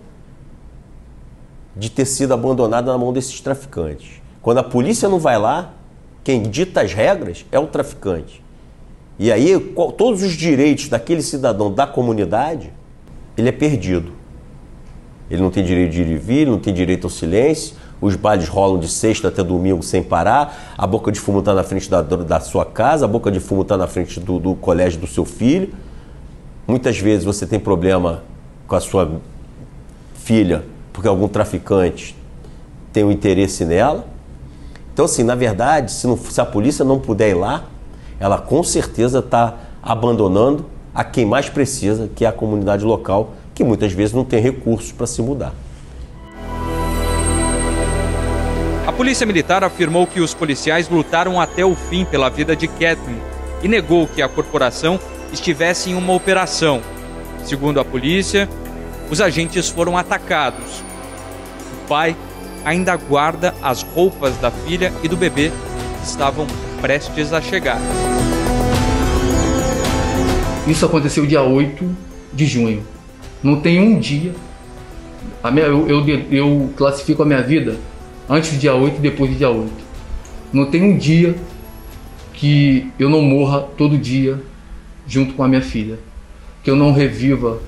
de ter sido abandonada na mão desses traficantes. Quando a polícia não vai lá, quem dita as regras é o traficante. E aí, todos os direitos daquele cidadão da comunidade, ele é perdido. Ele não tem direito de ir e vir, não tem direito ao silêncio, os bailes rolam de sexta até domingo sem parar, a boca de fumo está na frente da, da sua casa, a boca de fumo está na frente do, do colégio do seu filho. Muitas vezes você tem problema com a sua filha porque algum traficante tem um interesse nela. Então, assim, na verdade, se, não, se a polícia não puder ir lá, ela com certeza está abandonando a quem mais precisa, que é a comunidade local, que muitas vezes não tem recursos para se mudar. A Polícia Militar afirmou que os policiais lutaram até o fim pela vida de Kathleen e negou que a corporação estivesse em uma operação. Segundo a polícia, os agentes foram atacados. O pai ainda guarda as roupas da filha e do bebê que estavam prestes a chegar. Isso aconteceu dia 8 de junho. Não tem um dia. Minha, eu, eu, eu classifico a minha vida antes do dia 8 e depois do dia 8. Não tem um dia que eu não morra todo dia junto com a minha filha. Que eu não reviva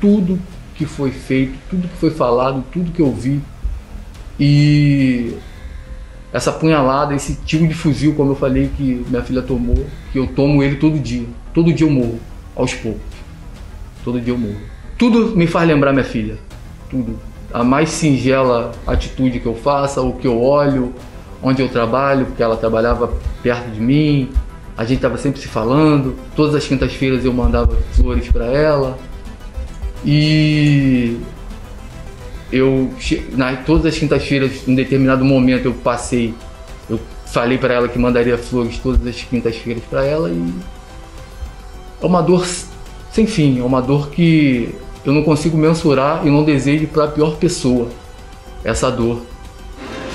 tudo que foi feito, tudo que foi falado, tudo que eu vi. E essa punhalada, esse tiro de fuzil, como eu falei que minha filha tomou, que eu tomo ele todo dia. Todo dia eu morro, aos poucos. Todo dia eu morro. Tudo me faz lembrar minha filha. Tudo. A mais singela atitude que eu faça, o que eu olho, onde eu trabalho, porque ela trabalhava perto de mim. A gente estava sempre se falando. Todas as quintas-feiras eu mandava flores para ela. E eu na todas as quintas-feiras, em determinado momento eu passei, eu falei para ela que mandaria flores todas as quintas-feiras para ela e é uma dor sem fim, é uma dor que eu não consigo mensurar e não desejo para a pior pessoa essa dor.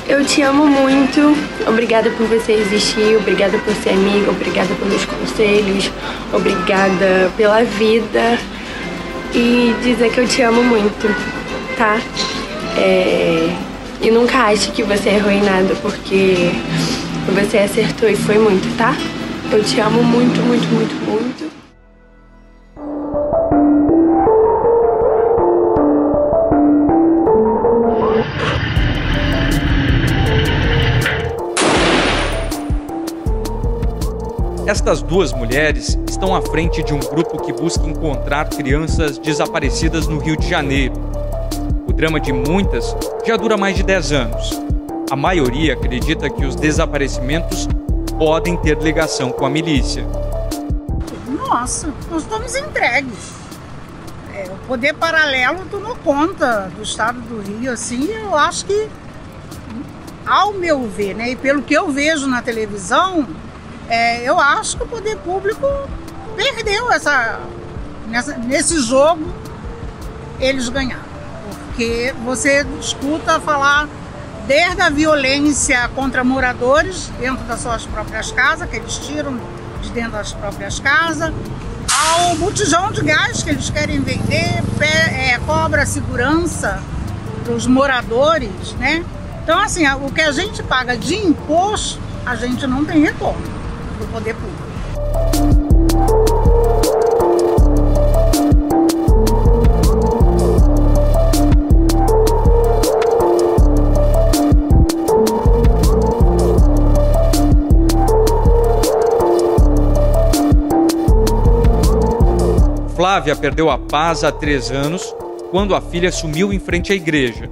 Eu te amo muito. Obrigada por você existir, obrigada por ser amiga, obrigada pelos conselhos, obrigada pela vida e dizer que eu te amo muito, tá? É... E nunca ache que você errou em nada, porque você acertou e foi muito, tá? Eu te amo muito, muito, muito, muito. Estas duas mulheres estão à frente de um grupo que busca encontrar crianças desaparecidas no Rio de Janeiro. O drama de muitas já dura mais de 10 anos. A maioria acredita que os desaparecimentos podem ter ligação com a milícia. Nossa, nós estamos entregues. É, o poder paralelo tomou conta do estado do Rio, assim, eu acho que, ao meu ver, né, e pelo que eu vejo na televisão, é, eu acho que o poder público perdeu essa, nessa, nesse jogo, eles ganharam. Porque você escuta falar desde a violência contra moradores dentro das suas próprias casas, que eles tiram de dentro das próprias casas, ao botijão de gás que eles querem vender, é, cobra segurança para os moradores, né? Então, assim, o que a gente paga de imposto, a gente não tem retorno do poder público. Flávia perdeu a paz há três anos quando a filha sumiu em frente à igreja.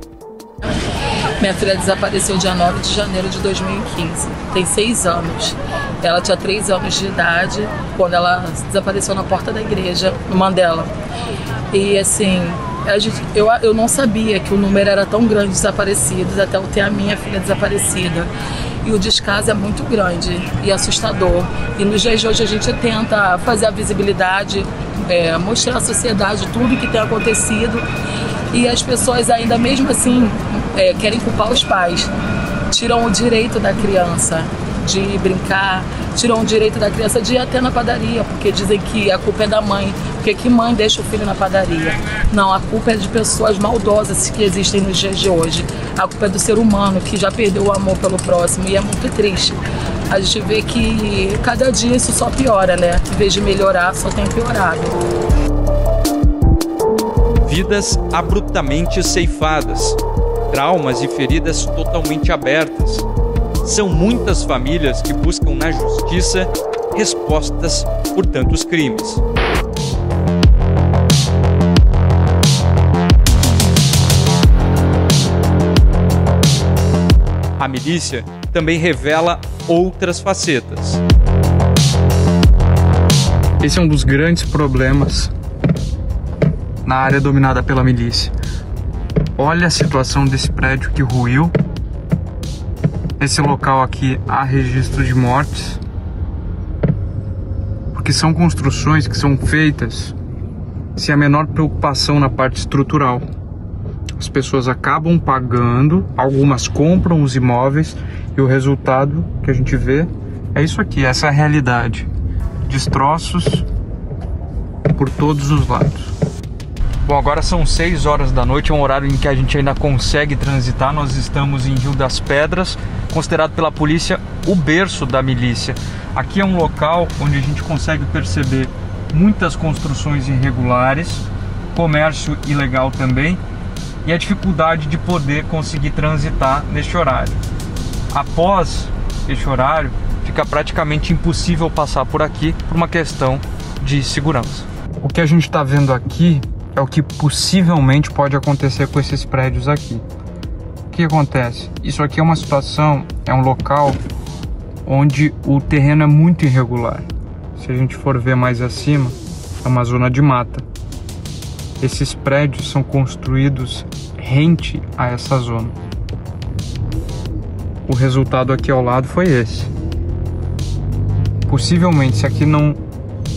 Minha filha desapareceu dia 9 de janeiro de 2015. Tem seis anos. Ela tinha três anos de idade quando ela desapareceu na porta da igreja, no Mandela. E assim, gente, eu, eu não sabia que o número era tão grande de desaparecidos até eu ter a minha filha desaparecida. E o descaso é muito grande e assustador. E nos dias de hoje a gente tenta fazer a visibilidade, é, mostrar à sociedade tudo que tem acontecido. E as pessoas ainda mesmo assim é, querem culpar os pais. Tiram o direito da criança de brincar, tiram o direito da criança de ir até na padaria, porque dizem que a culpa é da mãe, que, que mãe deixa o filho na padaria? Não, a culpa é de pessoas maldosas que existem nos dias de hoje. A culpa é do ser humano que já perdeu o amor pelo próximo e é muito triste. A gente vê que cada dia isso só piora, né? Em vez de melhorar, só tem piorado. Vidas abruptamente ceifadas, traumas e feridas totalmente abertas. São muitas famílias que buscam na justiça respostas por tantos crimes. A milícia também revela outras facetas. Esse é um dos grandes problemas na área dominada pela milícia. Olha a situação desse prédio que ruiu. Esse local aqui há registro de mortes. Porque são construções que são feitas sem a menor preocupação na parte estrutural. As pessoas acabam pagando, algumas compram os imóveis e o resultado que a gente vê é isso aqui, essa é a realidade. Destroços por todos os lados. Bom, agora são 6 horas da noite, é um horário em que a gente ainda consegue transitar. Nós estamos em Rio das Pedras, considerado pela polícia o berço da milícia. Aqui é um local onde a gente consegue perceber muitas construções irregulares, comércio ilegal também e a dificuldade de poder conseguir transitar neste horário. Após este horário, fica praticamente impossível passar por aqui por uma questão de segurança. O que a gente está vendo aqui é o que possivelmente pode acontecer com esses prédios aqui. O que acontece? Isso aqui é uma situação, é um local onde o terreno é muito irregular. Se a gente for ver mais acima, é uma zona de mata. Esses prédios são construídos rente a essa zona. O resultado aqui ao lado foi esse. Possivelmente, se aqui não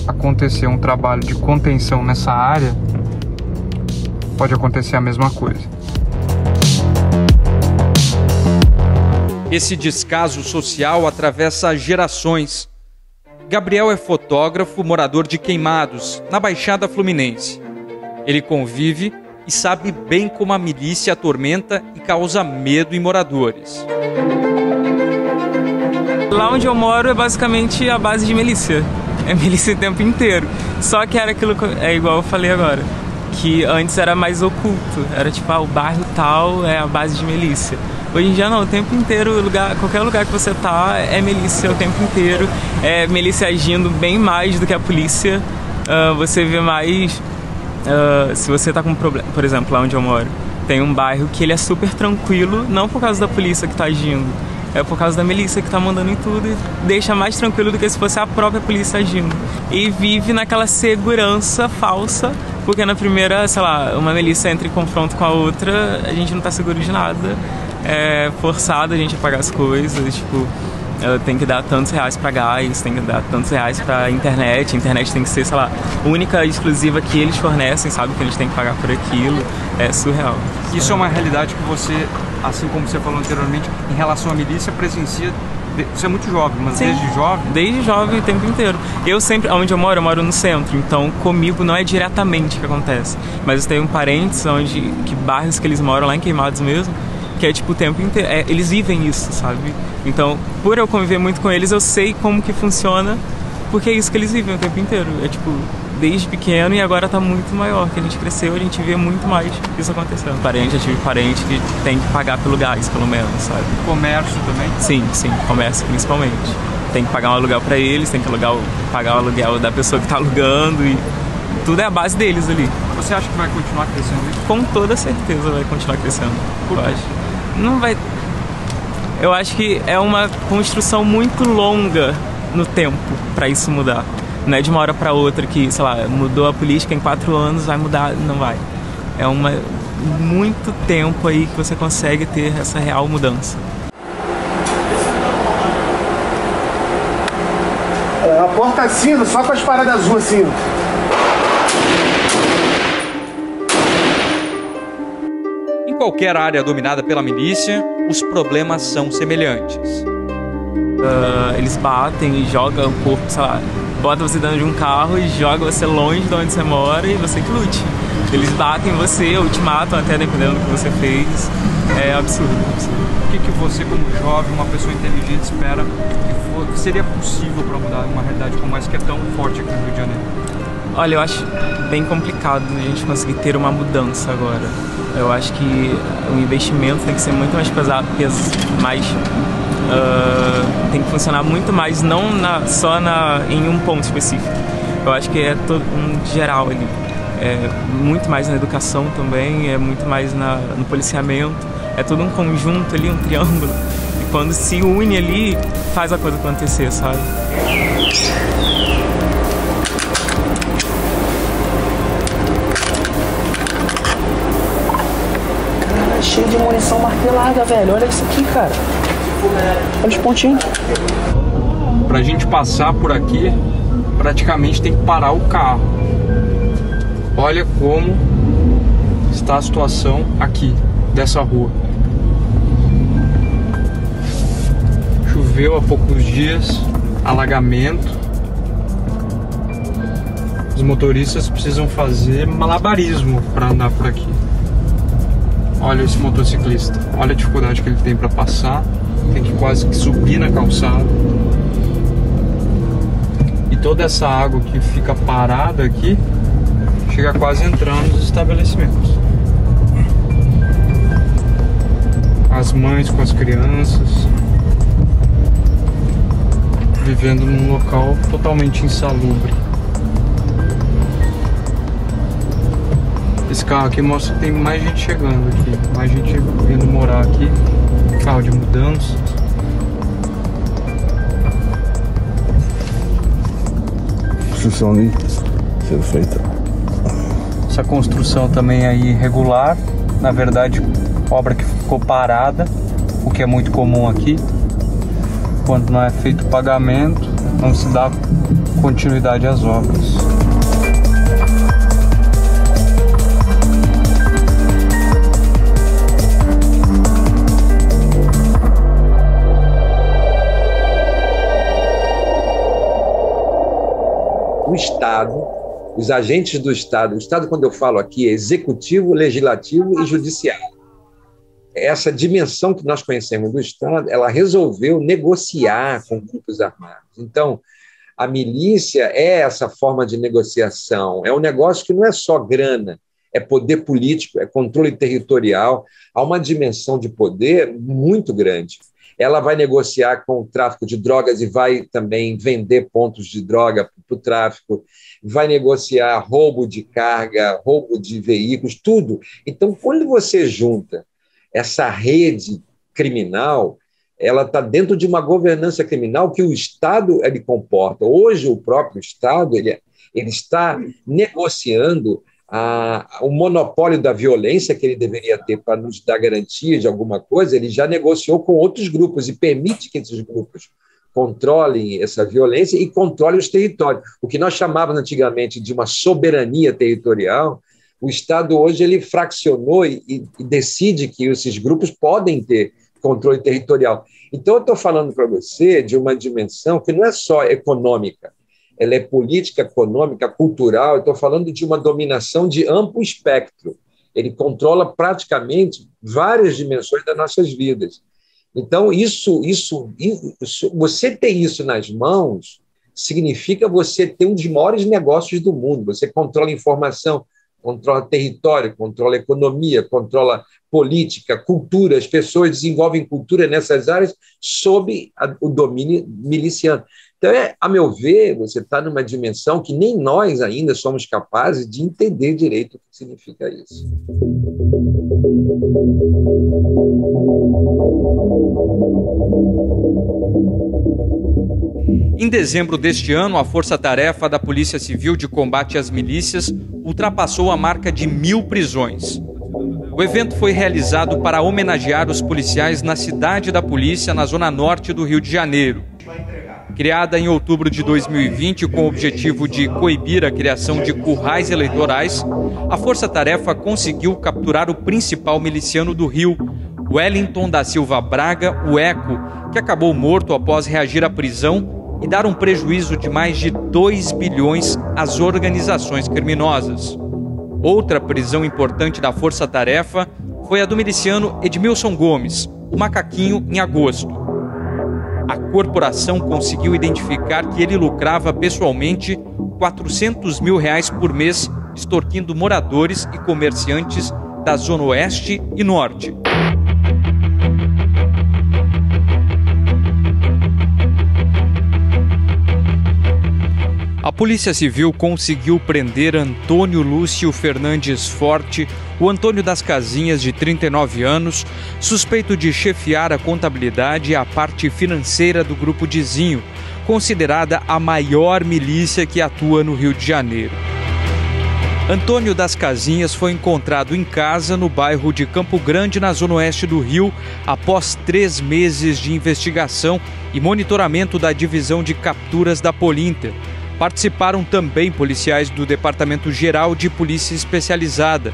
acontecer um trabalho de contenção nessa área, pode acontecer a mesma coisa. Esse descaso social atravessa gerações. Gabriel é fotógrafo, morador de Queimados, na Baixada Fluminense. Ele convive e sabe bem como a milícia atormenta e causa medo em moradores. Lá onde eu moro é basicamente a base de milícia. É milícia o tempo inteiro. Só que era aquilo que, é igual eu falei agora, que antes era mais oculto. Era tipo, ah, o bairro tal é a base de milícia. Hoje em dia não, o tempo inteiro, lugar, qualquer lugar que você tá é milícia o tempo inteiro. É milícia agindo bem mais do que a polícia. Uh, você vê mais. Uh, se você tá com um problema, por exemplo, lá onde eu moro, tem um bairro que ele é super tranquilo, não por causa da polícia que tá agindo, é por causa da milícia que tá mandando em tudo e deixa mais tranquilo do que se fosse a própria polícia agindo. E vive naquela segurança falsa, porque na primeira, sei lá, uma milícia entra em confronto com a outra, a gente não tá seguro de nada. É forçado a gente a pagar as coisas, tipo, tem que dar tantos reais para gás, tem que dar tantos reais para internet, a internet tem que ser, sei lá, única exclusiva que eles fornecem, sabe, que gente tem que pagar por aquilo, é surreal. Isso é uma realidade que você, assim como você falou anteriormente, em relação à milícia, presencia você é muito jovem, mas Sim. desde jovem? Desde jovem o tempo inteiro. Eu sempre, onde eu moro, eu moro no centro, então comigo não é diretamente que acontece. Mas eu tenho parentes onde, que bairros que eles moram lá em Queimados mesmo, que é tipo o tempo inteiro. É, eles vivem isso, sabe? Então, por eu conviver muito com eles, eu sei como que funciona, porque é isso que eles vivem o tempo inteiro. É tipo, desde pequeno e agora tá muito maior, que a gente cresceu, a gente vê muito mais isso acontecendo. Parente, eu tive parente que tem que pagar pelo gás, pelo menos, sabe? Comércio também? Sim, sim, comércio principalmente. Tem que pagar um aluguel para eles, tem que alugar, pagar o aluguel da pessoa que tá alugando e tudo é a base deles ali. Você acha que vai continuar crescendo? Com toda certeza vai continuar crescendo. Por eu acho não vai. Eu acho que é uma construção muito longa no tempo para isso mudar. Não é de uma hora para outra que, sei lá, mudou a política em quatro anos, vai mudar, não vai. É uma muito tempo aí que você consegue ter essa real mudança. É, a porta cinza, só com as paradas azuis assim. qualquer área dominada pela milícia, os problemas são semelhantes. Uh, eles batem e jogam o corpo, sei lá, bota você dentro de um carro e joga você longe de onde você mora e você que lute. Eles batem você, ou te matam até dependendo do que você fez. É absurdo. absurdo. O que, que você, como jovem, uma pessoa inteligente, espera que, que seria possível para mudar uma realidade como essa que é tão forte aqui no Rio de Janeiro? Olha, eu acho bem complicado a gente conseguir ter uma mudança agora. Eu acho que o investimento tem que ser muito mais pesado, pes mais uh, tem que funcionar muito mais, não na, só na, em um ponto específico. Eu acho que é todo um geral ali é muito mais na educação também, é muito mais na, no policiamento, é todo um conjunto ali, um triângulo. E quando se une ali, faz a coisa acontecer, sabe? Cheio de munição martelada, velho. Olha isso aqui, cara. Olha os pontinhos. Pra gente passar por aqui, praticamente tem que parar o carro Olha como está a situação aqui dessa rua. Choveu há poucos dias, alagamento. Os motoristas precisam fazer malabarismo para andar por aqui. Olha esse motociclista, olha a dificuldade que ele tem para passar, tem que quase que subir na calçada. E toda essa água que fica parada aqui chega quase entrando nos estabelecimentos. As mães com as crianças, vivendo num local totalmente insalubre. Esse carro aqui mostra que tem mais gente chegando aqui, mais gente vindo morar aqui, carro de mudança. Construção ali sendo feita essa construção também aí irregular, na verdade, obra que ficou parada, o que é muito comum aqui. Quando não é feito pagamento, não se dá continuidade às obras. O Estado os agentes do Estado, o Estado, quando eu falo aqui, é executivo, legislativo e judiciário. Essa dimensão que nós conhecemos do Estado, ela resolveu negociar com grupos armados. Então, a milícia é essa forma de negociação, é um negócio que não é só grana, é poder político, é controle territorial, há uma dimensão de poder muito grande. Ela vai negociar com o tráfico de drogas e vai também vender pontos de droga para o tráfico vai negociar roubo de carga, roubo de veículos, tudo. Então, quando você junta essa rede criminal, ela está dentro de uma governança criminal que o Estado ele comporta. Hoje, o próprio Estado ele, ele está negociando a, o monopólio da violência que ele deveria ter para nos dar garantia de alguma coisa, ele já negociou com outros grupos e permite que esses grupos controlem essa violência e controlem os territórios. O que nós chamávamos antigamente de uma soberania territorial, o Estado hoje ele fraccionou e, e decide que esses grupos podem ter controle territorial. Então, eu estou falando para você de uma dimensão que não é só econômica, ela é política, econômica, cultural. Estou falando de uma dominação de amplo espectro. Ele controla praticamente várias dimensões das nossas vidas. Então, isso, isso, isso, você ter isso nas mãos significa você ter um dos maiores negócios do mundo. Você controla informação, controla território, controla economia, controla política, cultura. As pessoas desenvolvem cultura nessas áreas sob o domínio miliciano. Então, é, a meu ver, você está numa dimensão que nem nós ainda somos capazes de entender direito o que significa isso. Em dezembro deste ano, a Força Tarefa da Polícia Civil de Combate às Milícias ultrapassou a marca de mil prisões. O evento foi realizado para homenagear os policiais na cidade da polícia, na zona norte do Rio de Janeiro. Criada em outubro de 2020 com o objetivo de coibir a criação de currais eleitorais, a Força Tarefa conseguiu capturar o principal miliciano do Rio, Wellington da Silva Braga, o Eco, que acabou morto após reagir à prisão e dar um prejuízo de mais de 2 bilhões às organizações criminosas. Outra prisão importante da Força Tarefa foi a do miliciano Edmilson Gomes, o macaquinho, em agosto. A corporação conseguiu identificar que ele lucrava pessoalmente 400 mil reais por mês, extorquindo moradores e comerciantes da Zona Oeste e Norte. A Polícia Civil conseguiu prender Antônio Lúcio Fernandes Forte, o Antônio das Casinhas, de 39 anos, suspeito de chefiar a contabilidade e a parte financeira do Grupo Dizinho, considerada a maior milícia que atua no Rio de Janeiro. Antônio das Casinhas foi encontrado em casa no bairro de Campo Grande, na zona oeste do Rio, após três meses de investigação e monitoramento da divisão de capturas da Polinter. Participaram também policiais do Departamento Geral de Polícia Especializada.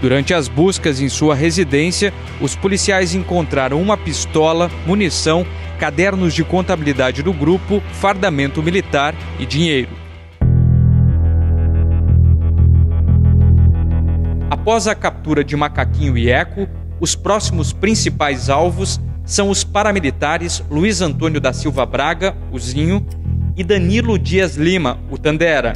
Durante as buscas em sua residência, os policiais encontraram uma pistola, munição, cadernos de contabilidade do grupo, fardamento militar e dinheiro. Após a captura de Macaquinho e Eco, os próximos principais alvos são os paramilitares Luiz Antônio da Silva Braga, o Zinho, e Danilo Dias Lima, o Tandera.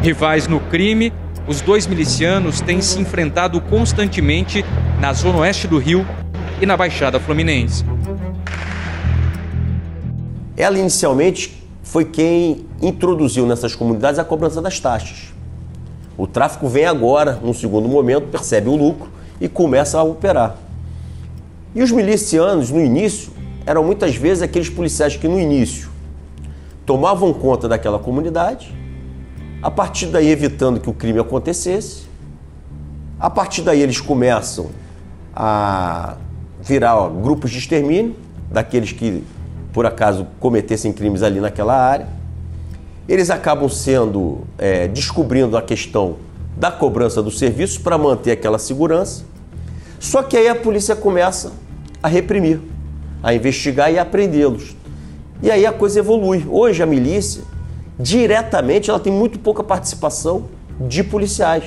Rivais no crime, os dois milicianos têm se enfrentado constantemente na zona oeste do Rio e na Baixada Fluminense. Ela inicialmente foi quem introduziu nessas comunidades a cobrança das taxas. O tráfico vem agora, num segundo momento, percebe o lucro e começa a operar. E os milicianos, no início, eram muitas vezes aqueles policiais que no início tomavam conta daquela comunidade, a partir daí evitando que o crime acontecesse, a partir daí eles começam a virar ó, grupos de extermínio daqueles que por acaso cometessem crimes ali naquela área. Eles acabam sendo é, descobrindo a questão da cobrança dos serviços para manter aquela segurança. Só que aí a polícia começa a reprimir a investigar e a prendê-los. E aí a coisa evolui. Hoje a milícia, diretamente, ela tem muito pouca participação de policiais.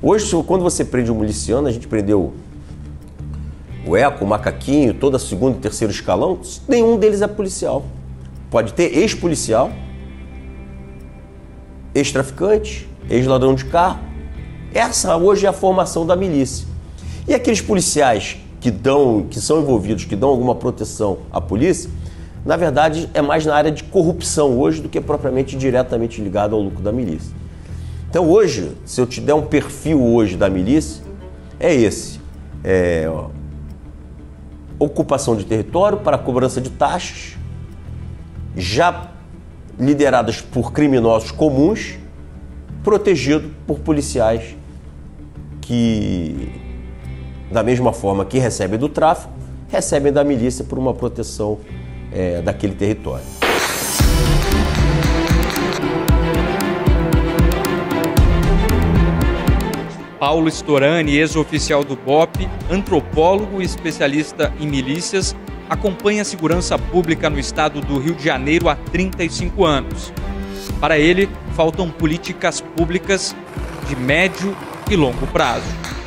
Hoje, quando você prende um miliciano, a gente prendeu o Eco, o Macaquinho, toda segundo e terceiro escalão, nenhum deles é policial. Pode ter ex-policial, ex-traficante, ex-ladrão de carro. Essa hoje é a formação da milícia. E aqueles policiais que dão, que são envolvidos, que dão alguma proteção à polícia, na verdade é mais na área de corrupção hoje do que propriamente diretamente ligado ao lucro da milícia. Então hoje, se eu te der um perfil hoje da milícia, é esse. É, ó, ocupação de território para cobrança de taxas, já lideradas por criminosos comuns, protegido por policiais que da mesma forma que recebem do tráfico, recebem da milícia por uma proteção é, daquele território. Paulo Storani, ex-oficial do BOP, antropólogo e especialista em milícias, acompanha a segurança pública no estado do Rio de Janeiro há 35 anos. Para ele, faltam políticas públicas de médio e longo prazo.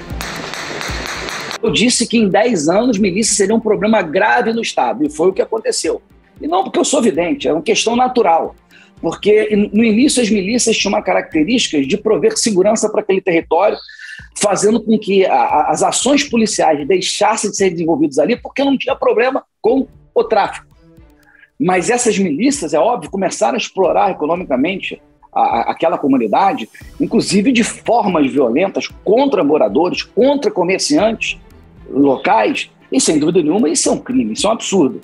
Eu disse que em 10 anos milícia seria um problema grave no Estado, e foi o que aconteceu. E não porque eu sou vidente, é uma questão natural. Porque no início as milícias tinham uma característica de prover segurança para aquele território, fazendo com que a, as ações policiais deixassem de ser desenvolvidas ali, porque não tinha problema com o tráfico. Mas essas milícias, é óbvio, começaram a explorar economicamente a, aquela comunidade, inclusive de formas violentas contra moradores, contra comerciantes, locais, e sem dúvida nenhuma isso é um crime, isso é um absurdo.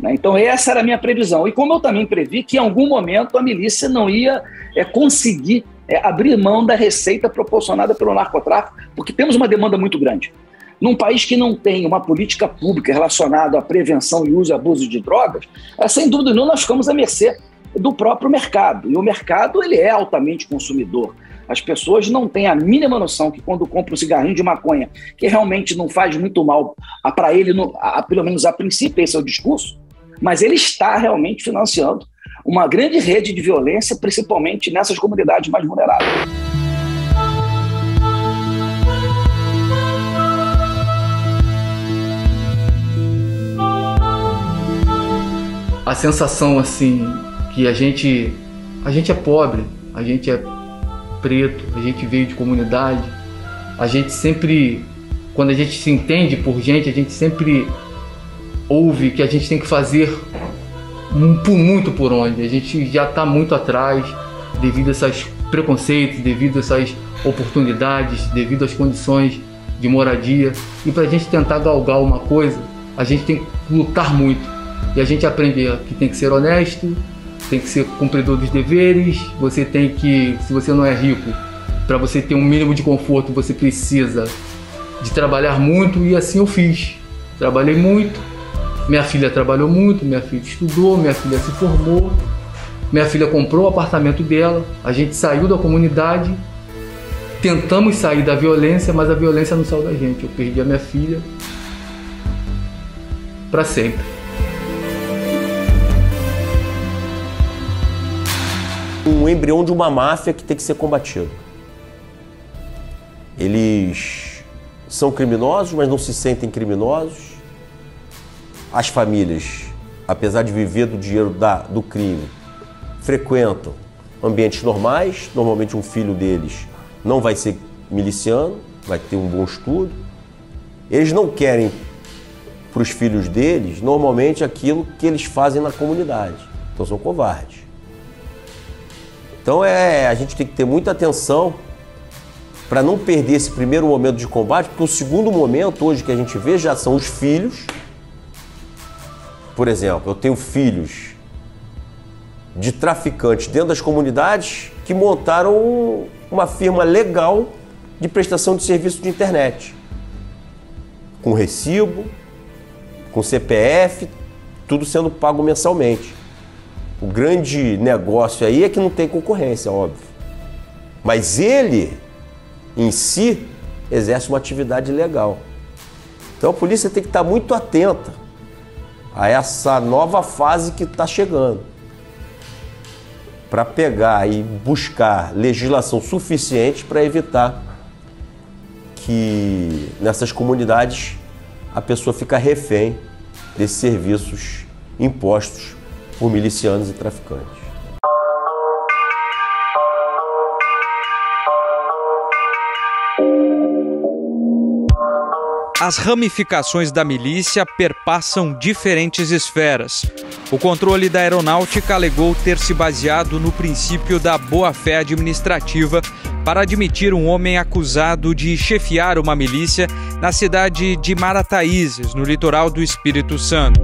Né? Então, essa era a minha previsão. E como eu também previ que em algum momento a milícia não ia é, conseguir é, abrir mão da receita proporcionada pelo narcotráfico, porque temos uma demanda muito grande. Num país que não tem uma política pública relacionada à prevenção e uso e abuso de drogas, é, sem dúvida nenhuma nós ficamos à mercê do próprio mercado. E o mercado ele é altamente consumidor. As pessoas não têm a mínima noção que quando compra um cigarrinho de maconha, que realmente não faz muito mal para ele, no, a, pelo menos a princípio, esse é o discurso, mas ele está realmente financiando uma grande rede de violência, principalmente nessas comunidades mais vulneráveis. A sensação assim que a gente a gente é pobre, a gente é preto, a gente veio de comunidade, a gente sempre quando a gente se entende por gente, a gente sempre ouve que a gente tem que fazer muito por onde. A gente já está muito atrás devido a esses preconceitos, devido a essas oportunidades, devido às condições de moradia. E para a gente tentar galgar uma coisa, a gente tem que lutar muito. E a gente aprender que tem que ser honesto, tem que ser cumpridor dos deveres, você tem que, se você não é rico, para você ter um mínimo de conforto, você precisa de trabalhar muito e assim eu fiz. Trabalhei muito, minha filha trabalhou muito, minha filha estudou, minha filha se formou, minha filha comprou o apartamento dela, a gente saiu da comunidade, tentamos sair da violência, mas a violência não saiu da gente. Eu perdi a minha filha para sempre. Um embrião de uma máfia que tem que ser combatido. Eles são criminosos, mas não se sentem criminosos as famílias, apesar de viver do dinheiro da, do crime, frequentam ambientes normais. Normalmente, um filho deles não vai ser miliciano, vai ter um bom estudo. Eles não querem para os filhos deles, normalmente, aquilo que eles fazem na comunidade. Então, são covardes. Então, é, a gente tem que ter muita atenção para não perder esse primeiro momento de combate, porque o segundo momento, hoje, que a gente vê já são os filhos por exemplo, eu tenho filhos de traficantes dentro das comunidades que montaram uma firma legal de prestação de serviço de internet. Com recibo, com CPF, tudo sendo pago mensalmente. O grande negócio aí é que não tem concorrência, óbvio. Mas ele, em si, exerce uma atividade legal. Então a polícia tem que estar muito atenta a essa nova fase que está chegando. Para pegar e buscar legislação suficiente para evitar que nessas comunidades a pessoa fica refém desses serviços impostos por milicianos e traficantes. As ramificações da milícia perpassam diferentes esferas. O controle da aeronáutica alegou ter se baseado no princípio da boa-fé administrativa para admitir um homem acusado de chefiar uma milícia na cidade de Marataízes, no litoral do Espírito Santo.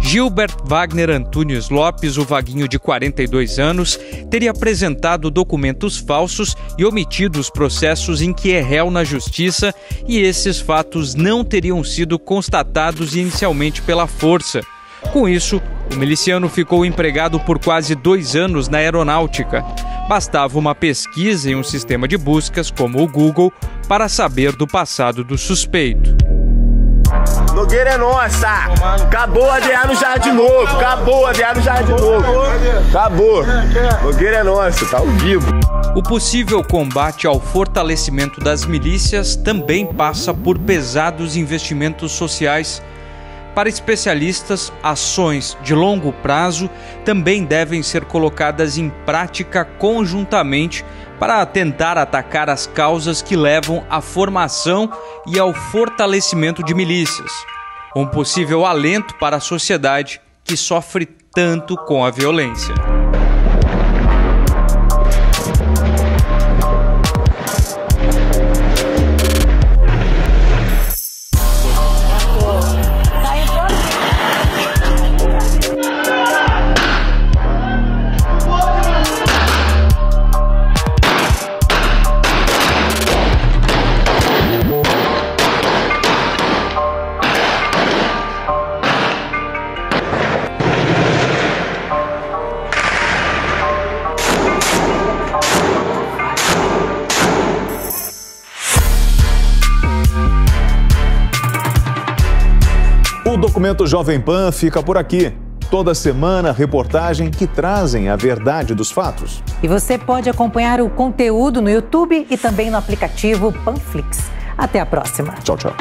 Gilbert Wagner Antunes Lopes, o vaguinho de 42 anos, teria apresentado documentos falsos e omitido os processos em que é réu na justiça, e esses fatos não teriam sido constatados inicialmente pela força. Com isso, o miliciano ficou empregado por quase dois anos na aeronáutica. Bastava uma pesquisa em um sistema de buscas, como o Google, para saber do passado do suspeito. Nogueira é nossa! Acabou Adriano já de novo! Acabou Adriano já de novo! Acabou! Nogueira é nossa, tá ao vivo! O possível combate ao fortalecimento das milícias também passa por pesados investimentos sociais para especialistas, ações de longo prazo também devem ser colocadas em prática conjuntamente para tentar atacar as causas que levam à formação e ao fortalecimento de milícias. Um possível alento para a sociedade que sofre tanto com a violência. Documento Jovem Pan fica por aqui. Toda semana, reportagem que trazem a verdade dos fatos. E você pode acompanhar o conteúdo no YouTube e também no aplicativo Panflix. Até a próxima. Tchau, tchau.